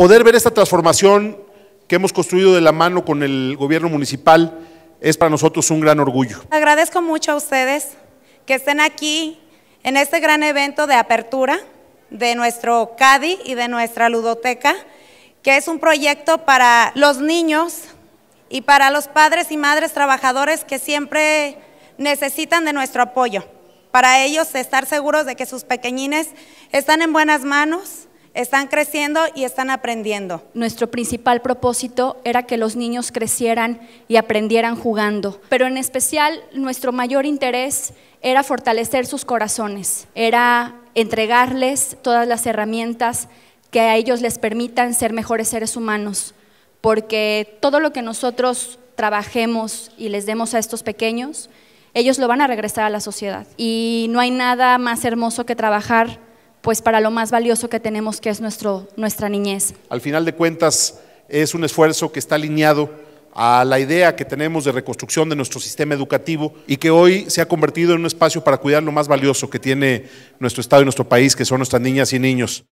poder ver esta transformación que hemos construido de la mano con el gobierno municipal es para nosotros un gran orgullo. Agradezco mucho a ustedes que estén aquí en este gran evento de apertura de nuestro CADI y de nuestra ludoteca, que es un proyecto para los niños y para los padres y madres trabajadores que siempre necesitan de nuestro apoyo. Para ellos estar seguros de que sus pequeñines están en buenas manos, están creciendo y están aprendiendo. Nuestro principal propósito era que los niños crecieran y aprendieran jugando, pero en especial nuestro mayor interés era fortalecer sus corazones, era entregarles todas las herramientas que a ellos les permitan ser mejores seres humanos, porque todo lo que nosotros trabajemos y les demos a estos pequeños, ellos lo van a regresar a la sociedad. Y no hay nada más hermoso que trabajar pues para lo más valioso que tenemos que es nuestro, nuestra niñez. Al final de cuentas es un esfuerzo que está alineado a la idea que tenemos de reconstrucción de nuestro sistema educativo y que hoy se ha convertido en un espacio para cuidar lo más valioso que tiene nuestro Estado y nuestro país, que son nuestras niñas y niños.